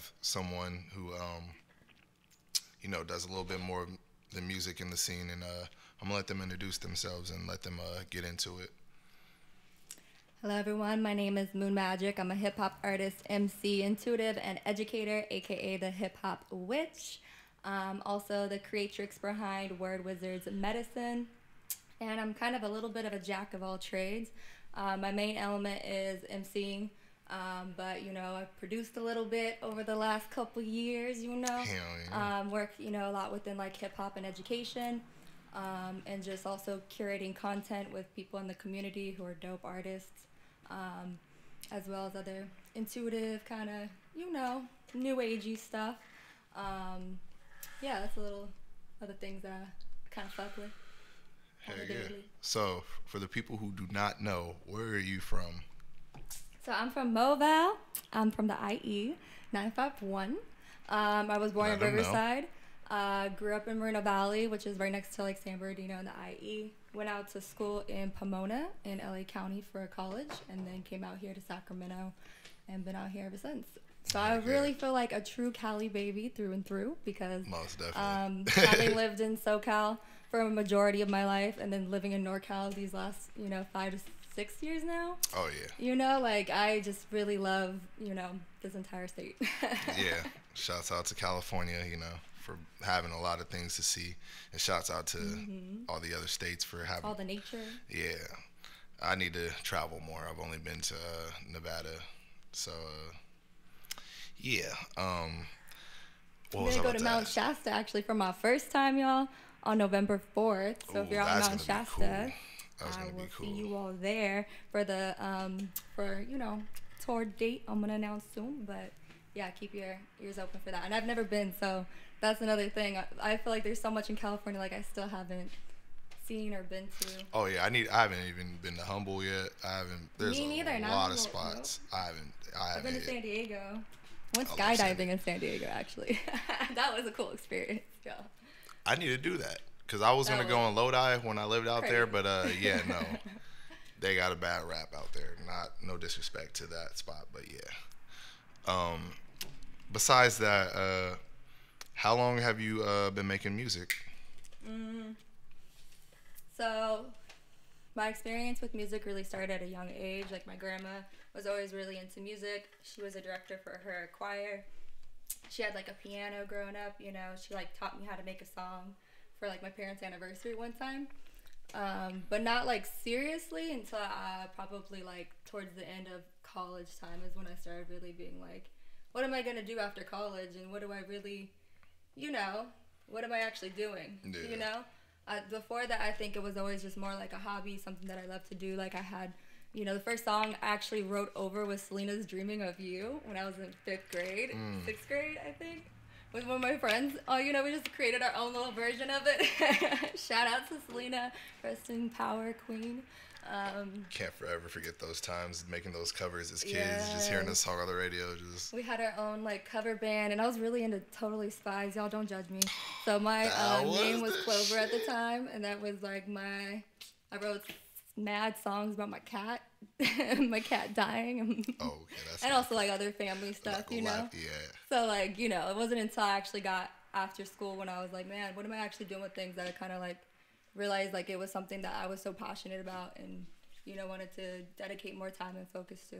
have someone who, um, you know, does a little bit more the music in the scene, and uh, I'm gonna let them introduce themselves and let them uh, get into it. Hello, everyone. My name is Moon Magic. I'm a hip hop artist, MC, intuitive, and educator, aka the Hip Hop Witch. Um, also, the creatrix behind Word Wizards Medicine. And I'm kind of a little bit of a jack of all trades. Uh, my main element is MCing, um, but you know, I've produced a little bit over the last couple years, you know. Yeah. Um, work, you know, a lot within like hip hop and education. Um, and just also curating content with people in the community who are dope artists, um, as well as other intuitive kind of, you know, new agey stuff. Um, yeah, that's a little other things that I kind of fuck with. Hell yeah. So, for the people who do not know, where are you from? So I'm from Mobile. I'm from the IE 951. Um, I was born Let in. Riverside. Uh, grew up in Moreno Valley, which is right next to like San Bernardino and the IE. Went out to school in Pomona in LA County for college, and then came out here to Sacramento, and been out here ever since. So I really feel like a true Cali baby through and through because Most definitely. um, having lived in SoCal for a majority of my life, and then living in NorCal these last you know five to six years now. oh yeah, You know, like I just really love, you know, this entire state. yeah. Shouts out to California, you know, for having a lot of things to see, and shouts out to all the other states for having. Mm-hmm. All the nature. Yeah, I need to travel more. I've only been to uh, Nevada, so uh, yeah. Um, what I'm gonna go to Mount? Shasta actually for my first time, y'all, on November 4th. So if you're on Mount Shasta, cool. That's I will cool. see you all there for the um for you know tour date. I'm gonna announce soon, but yeah, keep your ears open for that. And I've never been, so that's another thing. I, I feel like there's so much in California like I still haven't seen or been to. Oh yeah, I need. I haven't even been to Humboldt yet. I haven't. There's Me a neither, not lot of Humboldt, nope. spots. I haven't. I haven't. I've been to. San Diego. Went San skydiving in San Diego actually. that was a cool experience, y'all. I need to do that because I was gonna go was on Lodi when I lived out there, but uh, yeah, no, they got a bad rap out there. Not no disrespect to that spot, but yeah. Um, besides that, uh, how long have you uh, been making music? So, my experience with music really started at a young age. Like, my grandma was always really into music. She was a director for her choir. She had like a piano growing up, you know. She like taught me how to make a song for like my parents' anniversary one time. Um, but not like seriously until uh, probably like towards the end of college time is when I started really being like, what am I gonna do after college, and what do I really, you know, what am I actually doing, Yeah. you know? Uh, before that, I think it was always just more like a hobby, something that I love to do. Like I had, you know, the first song I actually wrote over was Selena's "Dreaming of You" when I was in fifth grade, sixth grade, I think, with one of my friends. Oh, you know, we just created our own little version of it. Shout out to Selena, rest in power, queen. Um, Can't forever forget those times making those covers as kids, just hearing this song on the radio, just we had our own like cover band, and I was really into Totally Spies. Y'all don't judge me. So my uh, was name was Clover at the time, and that was like my. I wrote mad songs about my cat, my cat dying, oh, okay, that's and also like other family stuff, you know. life- yeah. So like you know, it wasn't until I actually got after school when I was like, man, what am I actually doing with things that I kind of like realized like it was something that I was so passionate about and you know wanted to dedicate more time and focus to.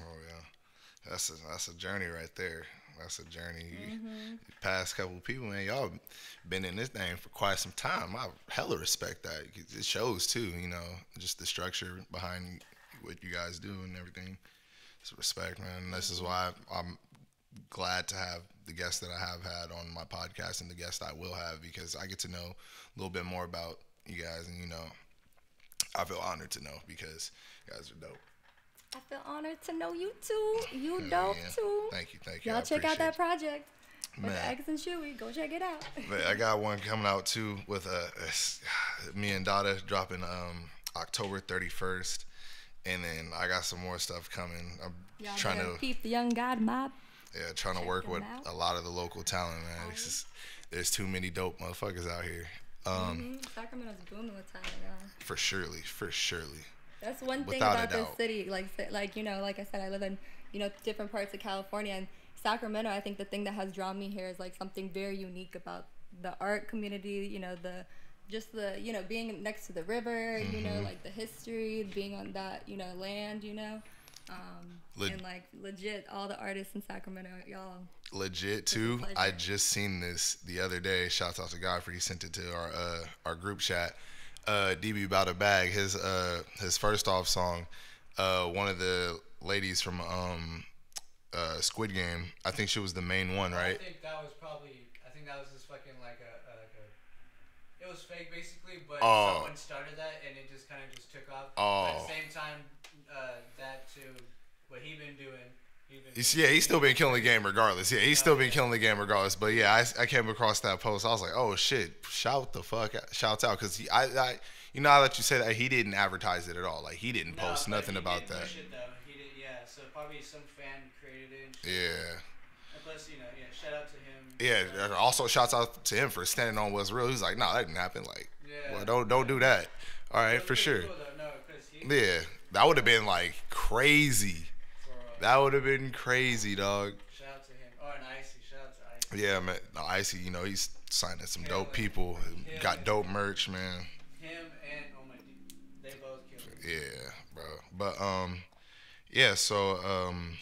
Oh yeah, that's a that's a journey right there. That's a journey. Mm-hmm. Past couple people, man, y'all been in this thing for quite some time. I hella respect that. It shows too, you know, just the structure behind what you guys do and everything. It's respect, man. And this is why I'm glad to have the guests that I have had on my podcast and the guests I will have because I get to know a little bit more about you guys, and you know, I feel honored to know because you guys are dope. I feel honored to know you too. You Hell dope yeah. too. Thank you, thank you. Y'all I check out that project with Man. Eggs and Chewy. Go check it out. But I got one coming out too with uh, it's- me and Dada dropping um October 31st, and then I got some more stuff coming. I'm Y'all trying to keep the young God mob. yeah trying to work with out. a lot of the local talent, man. Just, there's too many dope motherfuckers out here. Um, Mhm. Sacramento's booming with talent, y'all. for surely, for surely. That's one thing about this city. Like, like you know, like I said, I live in you know different parts of California and Sacramento. I think the thing that has drawn me here is like something very unique about the art community. You know, the just the you know being next to the river. You know, Mm-hmm. like the history, being on that you know land. You know. Um, Leg- and like legit, all the artists in Sacramento, y'all. legit too. I just seen this the other day. Shouts out to Godfrey. He sent it to our uh, our group chat. Uh, DB about a bag. His uh his first off song. Uh, one of the ladies from um uh Squid Game. I think she was the main one, right? I think that was probably. I think that was just fucking like a, a like a. It was fake basically, but Oh. someone started that and it just kind of just took off. But Oh. at the same time, uh, that too, what he been doing. He's- Yeah, he's still been killing the game regardless. Yeah, he's still been killing the game regardless. But yeah, I, I came across that post. I was like, oh shit, shout the fuck, out, shouts out, because I, I, you know, I let you say that, he didn't advertise it at all. Like he didn't No, post nothing about that. it, though. He did, yeah. So probably some fan created it. Yeah. Plus, you know, yeah. Shout out to him. Yeah, and also shouts out to him for standing on what's real. He's like, no, that didn't happen. Like, Yeah. well, don't don't do that. All right, for sure. cool. No, Yeah, that would have been like crazy. For, That would have been crazy, dog. Shout out to him. Oh, and Icy. Shout out to Icy. Yeah, man. No, Icy, you know, he's signing some dope Killing. people. Got dope merch, man. Him and oh my, they both killed. it. Yeah, bro. But um, yeah. So um,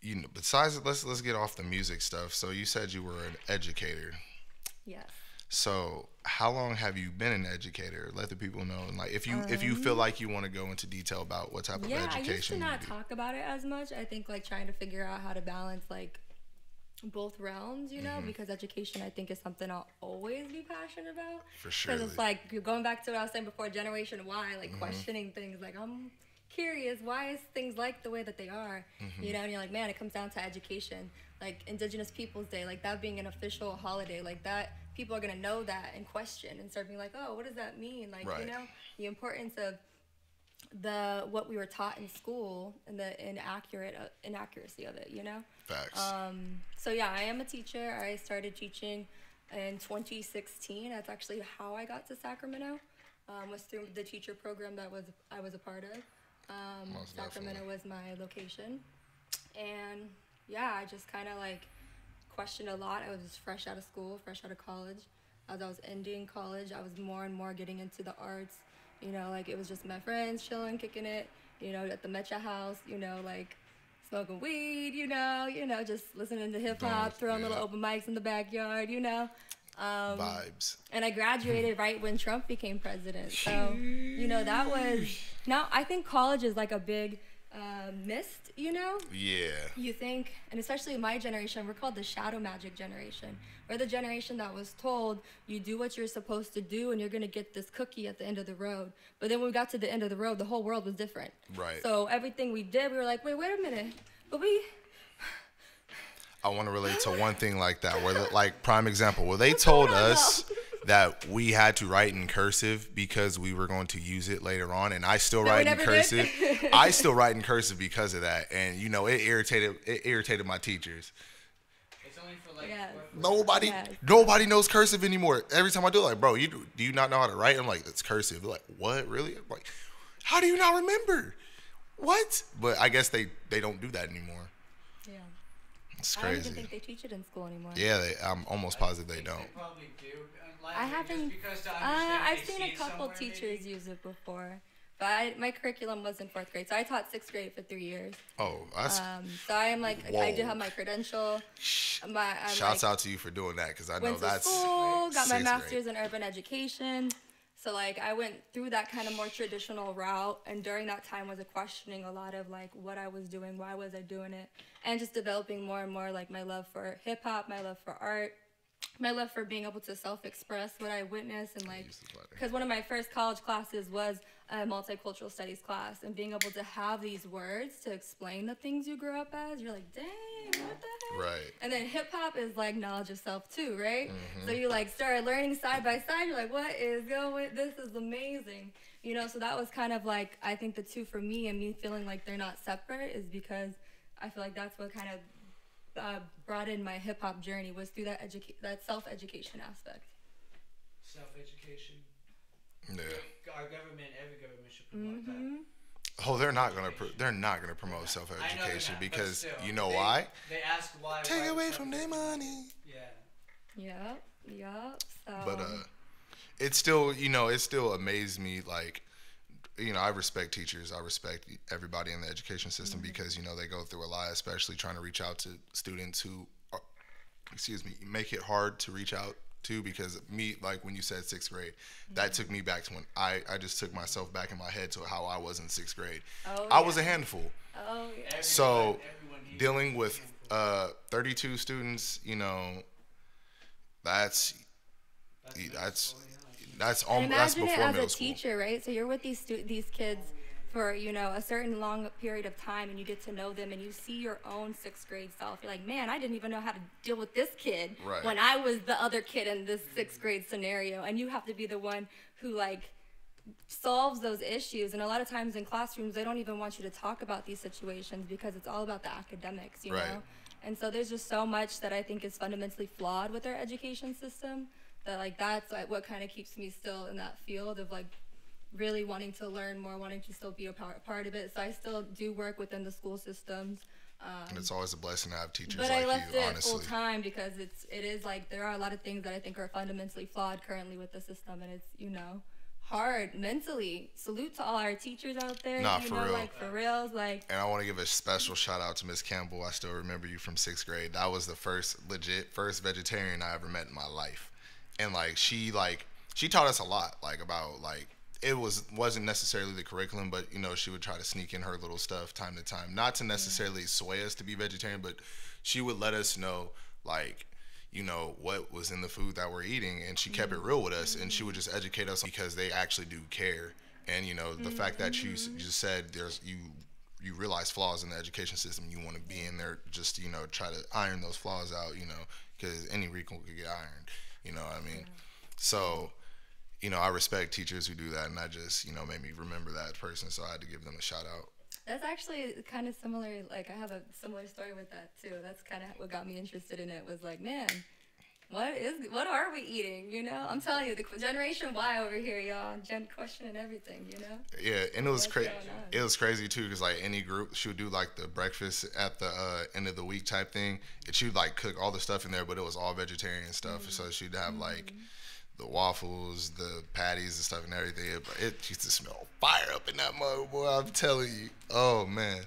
you know, besides let's let's get off the music stuff. So you said you were an educator. Yes. So how long have you been an educator? Let the people know, and like if you if you feel like you want to go into detail about what type of education. Yeah, I used to not do. talk about it as much. I think like trying to figure out how to balance like both realms, you know, Mm-hmm. because education I think is something I'll always be passionate about. For sure. Because it's like going back to what I was saying before, Generation Y, Mm-hmm. like questioning things. Like I'm curious, why is things like the way that they are? Mm-hmm. You know, and you're like, man, it comes down to education. Like Indigenous Peoples Day, like that being an official holiday, like that people are gonna know that and question and start being like, oh, what does that mean? Like Right. you know, the importance of the what we were taught in school and the inaccurate uh, inaccuracy of it. You know. Facts. Um, so yeah, I am a teacher. I started teaching in 2016. That's actually how I got to Sacramento. Um, was through the teacher program that was I was a part of. Um, Sacramento definitely. was my location, and yeah, I just kind of like questioned a lot. I was just fresh out of school, fresh out of college. As I was ending college, I was more and more getting into the arts. You know, like it was just my friends chilling, kicking it. You know, at the Mecha House. You know, like smoking weed. You know, you know, just listening to hip hop, throwing little open mics in the backyard. You know. Um, Vibes. and I graduated right when Trump became president. So, you know, that was now I think college is like a big uh, missed, you know? Yeah. You think, and especially my generation, we're called the shadow magic generation. We're the generation that was told you do what you're supposed to do and you're going to get this cookie at the end of the road. But then when we got to the end of the road, the whole world was different. Right. So everything we did, we were like, wait, wait a minute. But we, I want to relate to one thing like that, where like prime example, where they told us that we had to write in cursive because we were going to use it later on, and I still we write in cursive. I still write in cursive because of that, and you know it irritated it irritated my teachers. It's only for like. Yeah. Nobody, Yes. nobody knows cursive anymore. Every time I do, like, bro, you do, do you not know how to write? I'm like, it's cursive. They're like, what, really? I'm like, how do you not remember? What? But I guess they they don't do that anymore. yeah. It's crazy. I don't even think they teach it in school anymore. Yeah, they, I'm almost positive they think don't. They probably do. Like, I haven't. Uh, I've seen a couple teachers maybe. use it before, but I, my curriculum was in fourth grade, so I taught sixth grade for three years. Oh, that's Um, so I am like, I do have my credential. My I'm Shouts like, out to you for doing that because I know went to that's school, got my sixth master's in urban education. So like I went through that kind of more traditional route, and during that time was a questioning a lot of like what I was doing, why was I doing it, and just developing more and more like my love for hip hop, my love for art, my love for being able to self-express what I witnessed, and like Use this letter. because one of my first college classes was a multicultural studies class, and being able to have these words to explain the things you grew up as, you're like, dang, what the heck? Right. And then hip hop is like knowledge of self too, right? Mm-hmm. So you like started learning side by side. You're like, what is going? This is amazing, you know. So that was kind of like I think the two for me and me feeling like they're not separate is because I feel like that's what kind of uh, brought in my hip hop journey was through that educa- that self education aspect. Self education. Yeah. Our government, every government should promote that. hmm Oh, they're not gonna pro- they're not gonna promote self I know they're education because still, you know they- why? They ask why. Take why away from fuck- their money. Yeah. Yep. Yep. So. But uh, it still you know it still amazed me like. You know, I respect teachers. I respect everybody in the education system because you know they go through a lot, especially trying to reach out to students who, are, excuse me, make it hard to reach out to. Because me, like when you said sixth grade, that took me back to when I I just took myself back in my head to how I was in sixth grade. oh, I was a handful. Oh yeah. Everyone, So, everyone dealing with uh 32 students you know that's That's that's middle school, yeah. That's almost that's imagine it as middle a school teacher, right? So you're with these stu- these kids for you know a certain long period of time, and you get to know them, and you see your own sixth grade self. You're like, man, I didn't even know how to deal with this kid Right. when I was the other kid in this sixth grade scenario, and you have to be the one who like solves those issues. And a lot of times in classrooms, they don't even want you to talk about these situations because it's all about the academics, you Right. know. And so there's just so much that I think is fundamentally flawed with our education system that like that's like what kind of keeps me still in that field of like really wanting to learn more, wanting to still be a part, part of it. So I still do work within the school systems. Um, and it's always a blessing to have teachers But I like left you it honestly full time because it's it is like there are a lot of things that I think are fundamentally flawed currently with the system, and it's you know hard mentally. Salute to all our teachers out there. Nah, you for know, real. like for reals, like and I want to give a special shout out to Miss Campbell. I still remember you from sixth grade. That was the first legit first vegetarian I ever met in my life, and like she like she taught us a lot like about like it was wasn't necessarily the curriculum, but you know she would try to sneak in her little stuff time to time, not to necessarily sway us to be vegetarian, but she would let us know like you know what was in the food that we're eating and she kept it mm. real with us and she would mm. just educate us because they actually do care. And you know the mm. fact that you, you just said there's you you realize flaws in the education system you want to be in there just you know try to iron those flaws out you know because any recall could get ironed you know what i mean so you know i respect teachers who do that and i just you know made me remember that person so i had to give them a shout out that's actually kind of similar. Like I have a similar story with that too. That's kind of what got me interested in it. Was like, man. What is what are we eating? You know, I'm telling you, the generation Y over here, y'all, gen questioning everything. You know, Yeah, and it was crazy. It was crazy too, cause like any group, she would do like the breakfast at the uh, end of the week type thing, and she would like cook all the stuff in there, but it was all vegetarian stuff. So she'd have like the waffles, the patties, and stuff, and everything. It, it used to smell fire up in that mug, boy. I'm telling you. Oh man.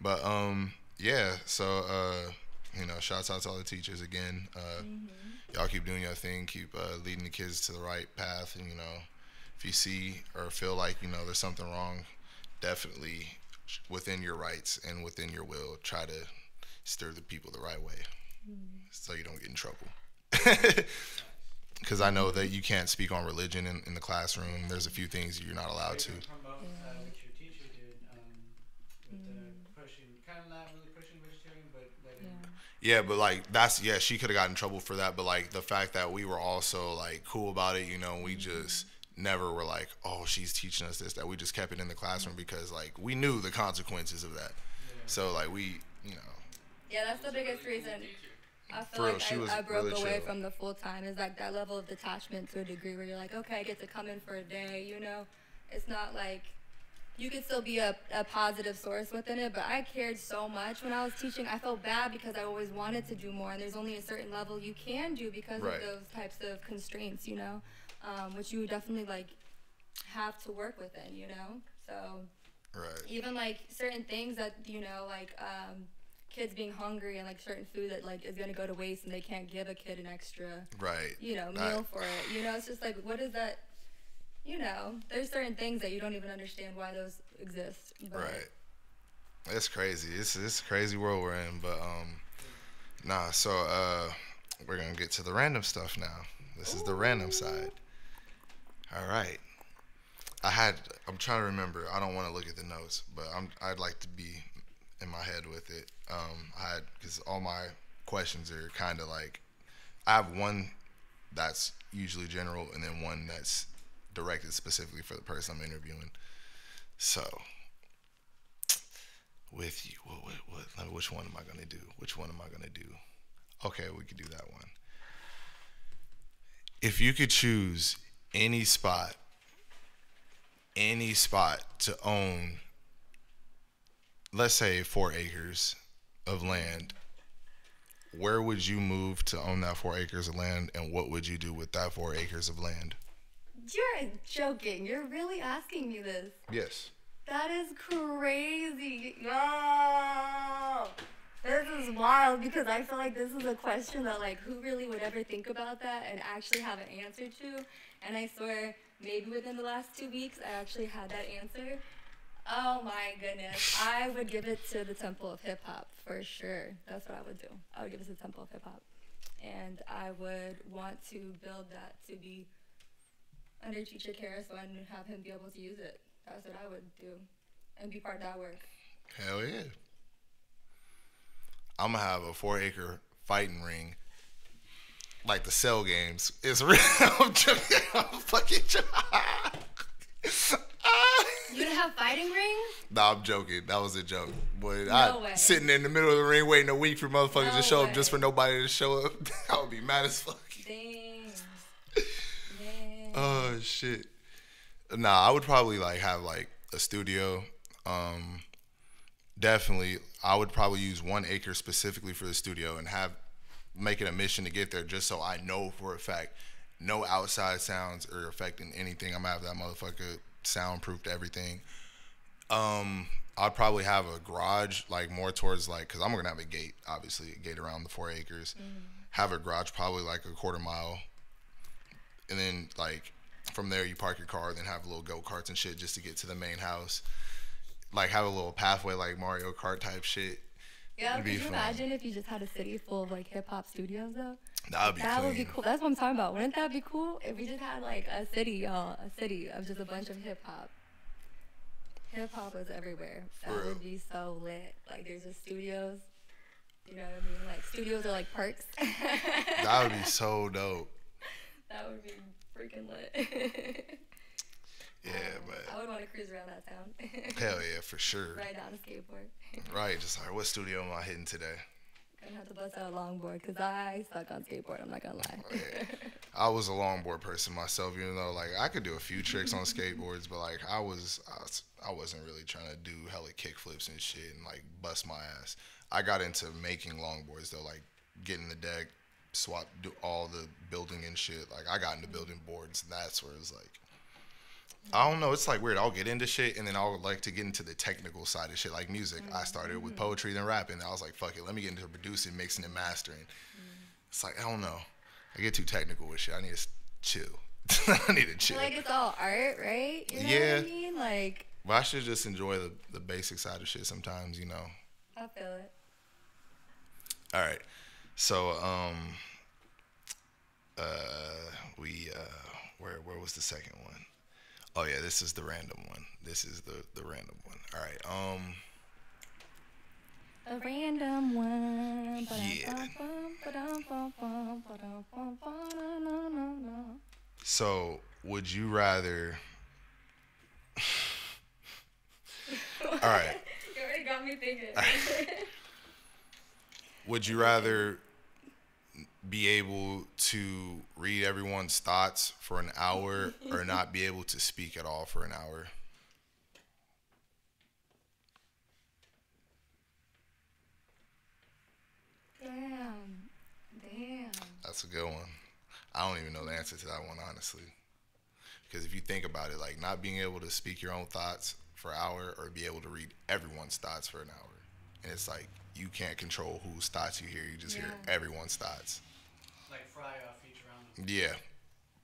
But um, yeah. So uh, you know, shouts out to all the teachers again. Uh, Y'all keep doing your thing. Keep uh, leading the kids to the right path. And you know, if you see or feel like you know there's something wrong, definitely within your rights and within your will, try to steer the people the right way, so you don't get in trouble. Because I know that you can't speak on religion in, in the classroom. There's a few things you're not allowed to. Maybe promote uh, what your teacher did um, with the pushing, kind of not really pushing vegetarian, but letting. Yeah. Yeah, but like that's yeah, she could have gotten in trouble for that. But like the fact that we were also like cool about it, you know, we mm-hmm. just never were like, oh, she's teaching us this. That we just kept it in the classroom because like we knew the consequences of that. So like we, you know, Yeah, that's the biggest reason. I For feel real, like she was I, I broke really away chill. from the full time. Is like that level of detachment to a degree where you're like, okay, I get to come in for a day. You know, it's not like you could still be a, a positive source within it. But I cared so much when I was teaching. I felt bad because I always wanted to do more, and there's only a certain level you can do because Right. of those types of constraints. You know, um, which you definitely like have to work within. You know, so right, even like certain things that you know like um kids being hungry and like certain food that like is gonna go to waste and they can't give a kid an extra right. you know meal for it you know it's just like what is that you know there's certain things that you don't even understand why those exist but Right. It's crazy. It's it's a crazy world we're in, but um, nah. So uh, we're gonna get to the random stuff now. This is the random side. All right. I had. I'm trying to remember. I don't want to look at the notes, but I'm. I'd like to be in my head with it. Um, I had because all my questions are kind of like. I have one that's usually general, and then one that's directed specifically for the person I'm interviewing. So with you. What, what, what, which one am I going to do? Which one am I going to do? Okay, we could do that one. If you could choose any spot any spot to own, let's say four acres of land, where would you move to own that four acres of land, and what would you do with that four acres of land? You're joking. You're really asking me this. Yes. That is crazy. No. This is wild because I feel like this is a question that like who really would ever think about that and actually have an answer to. And I swear maybe within the last two weeks I actually had that answer. Oh my goodness. I would give it to the Temple of Hip Hop for sure. That's what I would do. I would give it to the Temple of Hip Hop. And I would want to build that to be under teacher care so and have him be able to use it. That's what I would do. And be part of that work. Hell yeah. I'm gonna have a four acre fighting ring. Like the cell games. It's real. I'm joking. I'm fucking joking. You gonna have fighting ring? Nah, I'm joking. That was a joke. Boy, No I way. sitting in the middle of the ring waiting a week for motherfuckers No to show way. up just for nobody to show up. I would be mad as fuck. Dang. Oh shit. Nah, I would probably like have like a studio. Um definitely I would probably use one acre specifically for the studio and have make it a mission to get there just so I know for a fact no outside sounds are affecting anything. I'm gonna have that motherfucker soundproofed everything. Um I'd probably have a garage like more towards like cuz I'm going to have a gate obviously, a gate around the 4 acres. Have a garage probably like a quarter mile and then like from there you park your car, then have little go karts and shit just to get to the main house. Like have a little pathway like Mario Kart type shit. Yeah, could you fun. imagine if you just had a city full of like hip hop studios though? That would be That clean. would be cool. That's what I'm talking about. Wouldn't that be cool if we just had like a city, y'all, a city of just a bunch of hip hop. Hip hop was everywhere. That real. would be so lit. Like there's just studios. You know what I mean? Like studios are like parks. That would be so dope. That would be freaking lit. Yeah, but I would want to cruise around that town. hell yeah, for sure. Ride down a skateboard. Right, just like what studio am I hitting today? Gonna have to bust out a longboard because I suck on skateboard. I'm not gonna lie. Oh, yeah. I was a longboard person myself, even though like I could do a few tricks on skateboards, but like I was, I I wasn't really trying to do hella kick flips and shit and like bust my ass. I got into making longboards though, like getting the deck, swap, do all the building and shit. Like I got into building boards. And that's where it was like. I don't know. It's like weird. I'll get into shit and then I'll like to get into the technical side of shit, like music. I started with mm-hmm. poetry, then rapping. I was like, fuck it, let me get into producing, mixing, and mastering. It's like I don't know. I get too technical with shit. I need to chill. I need to chill. like it's all art, right? You know Yeah. what I mean? Like, but I should just enjoy the the basic side of shit sometimes, you know. I feel it. All right. So um uh we uh where where was the second one? Oh yeah, this is the random one. This is the the random one. All right. Um A random one. Yeah. So would you rather All right. You already got me thinking. Would you rather be able to read everyone's thoughts for an hour or not be able to speak at all for an hour? Damn. Damn. That's a good one. I don't even know the answer to that one, honestly. Because if you think about it, like not being able to speak your own thoughts for an hour or be able to read everyone's thoughts for an hour. And it's like you can't control whose thoughts you hear, you just hear everyone's thoughts. Like fry off each round. Yeah.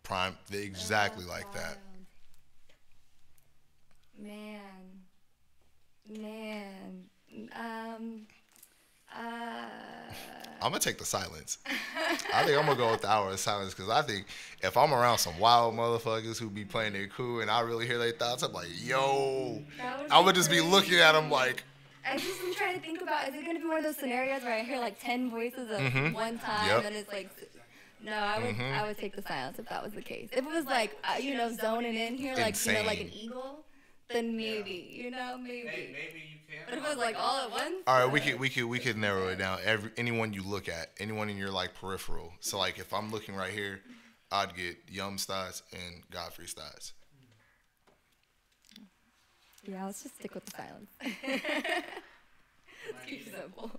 Prime exactly like that. Man. Man. Um. Uh. I'm gonna take the silence. I think I'm gonna go with the hour of silence because I think if I'm around some wild motherfuckers who be playing their cool and I really hear their thoughts, I'm like, yo, That would I be would just be looking at them like, I just am trying to think about is it gonna be one of those scenarios where I hear like ten voices at Mhm. one time Yep. and it's like no, I would Mhm. I would take the silence if that was the case. If it was like uh, you know zoning in here like you know like an eagle, then maybe you know maybe. Hey, maybe you can. But if it was like all at once, all right, we could we could we could narrow it down. Every anyone you look at, anyone in your like peripheral. So like if I'm looking right here, I'd get Yum's thoughts and Godfrey's thoughts. Yeah, let's just stick with the silence. Keep it simple.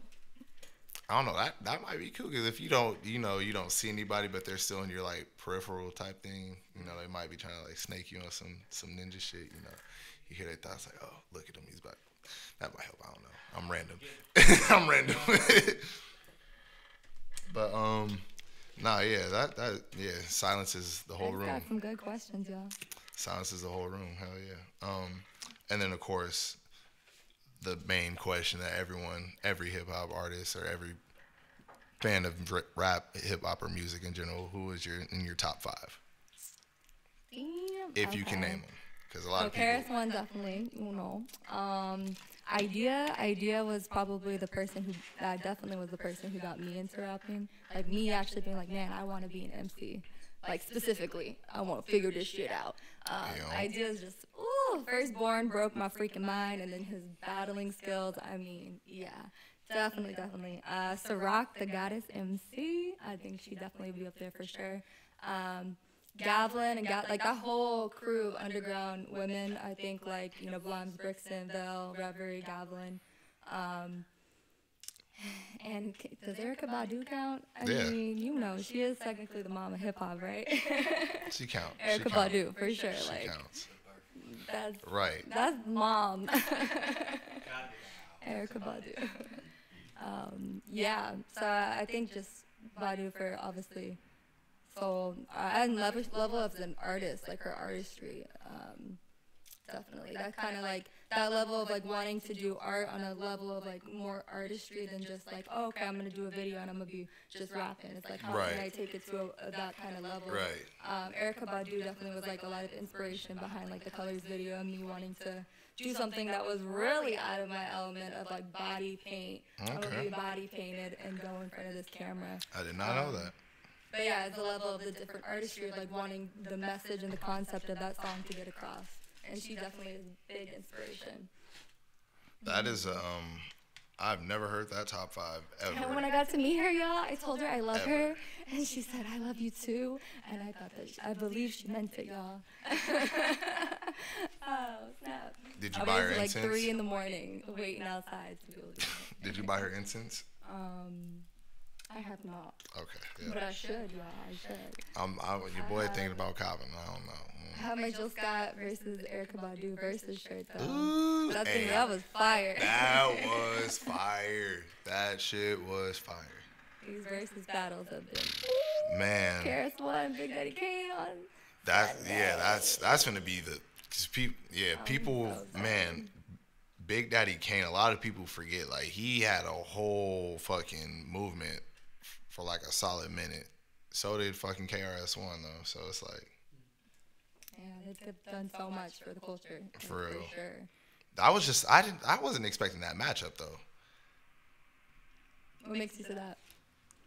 I don't know. That that might be cool because if you don't, you know, you don't see anybody, but they're still in your like peripheral type thing. You know, they might be trying to like snake you on some some ninja shit. You know, you hear their thoughts like, oh, look at him, he's back. That might help. I don't know. I'm random. I'm random. but um, nah, yeah, that that yeah, silence is the whole room. got some good questions, y'all. Silence is the whole room. Hell yeah. Um, and then of course, the main question that everyone, every hip hop artist or every fan of rap, hip hop, or music in general, who is your in your top five, Damn. if you can name them? Because a lot So of people. KRS One definitely, you know. Um, Eyedea, Eyedea was probably the person who that definitely was the person who got me into rapping. Like me actually being like, man, I want to be an MC. Like specifically, I want to figure this shit out. Um, Eyedea is just ooh, firstborn broke my freaking mind, and then his battling skills. I mean, yeah. Definitely, definitely. Uh, Sa-Roc, the goddess MC, I think she definitely would be up there for sure. Um, Gavlyn and Gav- like that whole crew of underground women. I think like you know Blondes, Brixton, Bell, Reverie, Gavlyn, um, and does Erykah Badu count? I Yeah. mean, you know, she is technically the mom of hip hop, right? She counts. Erykah she counts. Badu for sure. She Like counts. That's Right. that's mom. Erykah Badu. um, yeah, so I think just Badu for obviously soul uh, and level level of an artist, like her artistry. Um, definitely, that kind of like that level of like wanting to do art on a level of like more artistry than just like oh, okay, I'm gonna do a video and I'm gonna be just rapping. It's like how Right. can I take it to a, a, that kind of level? Right. um, Erykah Badu definitely was like a lot of inspiration behind like the Colors video and me wanting to do something that was really out of my element of like body paint. okay. I'm gonna be body painted and go in front of this camera. I did not know Um, that. But yeah, it's the level of the different artistry, of, like wanting the message and the concept of that song to get across. And she definitely is a big inspiration. That is um, I've never heard that top five ever. And ever. when I got to meet her, y'all, I told her I love Ever. her, and she said I love you too. And I thought that she, I believe she meant it, y'all. oh snap! Did you I buy was her like incense? three in the morning waiting outside to go. Do it. Did you buy her incense? Um, I have not, Okay. Yeah. but I should, y'all. I should. I'm, I, your boy uh, thinking about Calvin. I don't know. I have my Jill Scott versus Erykah Badu versus shirt though. Ooh, That hey, thing, that was fire. that was fire. That shit was fire. These versus battles have been. Man, KRS One, Big Daddy Kane on. that yeah, that's that's gonna be the cause people yeah people so sorry. man, Big Daddy Kane. A lot of people forget like he had a whole fucking movement f- for like a solid minute. So did fucking KRS One though. So it's like Yeah, they've they've done so much for the culture. For real. sure. I was just I didn't I wasn't expecting that matchup though. What makes you say that?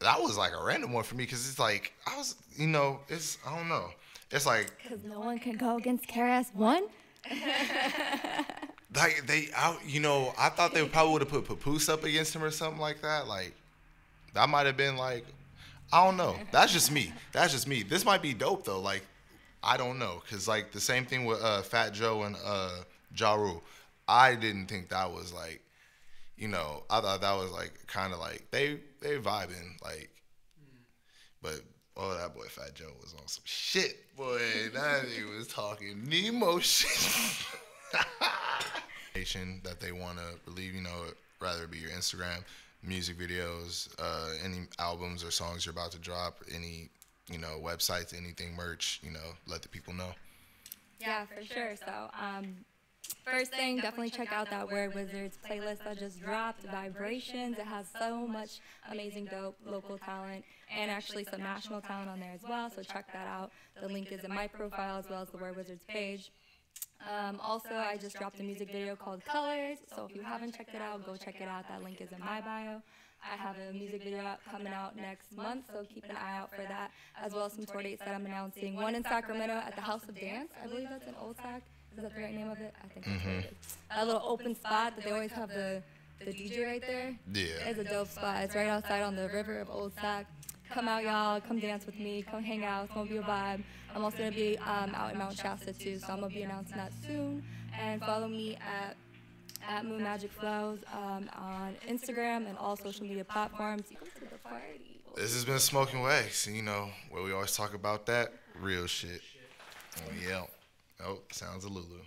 That was like a random one for me because it's like I was you know it's I don't know. It's like Because no one can go against KRS One. Like they out, you know, I thought they probably would have put Papoose up against him or something like that. Like that might have been like, I don't know. That's just me. That's just me. This might be dope though. Like I don't know, cause like the same thing with uh, Fat Joe and uh, Ja Rule. I didn't think that was like, you know, I thought that was like kind of like they they vibing like, but oh that boy Fat Joe was on some shit, boy. That nigga was talking Nemo shit. That they want to relieve, you know, rather be your Instagram, music videos, uh, any albums or songs you're about to drop, any, you know, websites, anything merch, you know, let the people know. Yeah, for sure. So, um, first thing, definitely check out that Word Wizards playlist that just dropped, Vibrations. It has so much amazing, dope local talent and actually some national talent on there as well. So check that out. The link is in my profile as well as the Word Wizards page. Um, also, I just dropped a music video called Colors. So if you haven't checked it out, go check it out. That link is in my bio. I have a music video out, coming out next month, so keep an eye out for that, as well as some tour dates that I'm announcing. One in Sacramento at the House of Dance. I believe that's in Old Sac. Is that the right name of it? I think that's what it is. That little open spot that they always have the, the DJ right there. Yeah. It's a dope spot. It's right outside on the river of Old Sac. Come out, y'all. Come dance with me. Come hang out. It's gonna be a vibe. I'm also gonna be um, out in Mount Shasta too, so I'm gonna be announcing that soon. And follow me at at Moon Magic Flows um, on Instagram and all social media platforms. To. This has been Smoking With X. And you know, where we always talk about that real shit. Oh, yeah. Oh, sounds a Lulu.